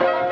Bye.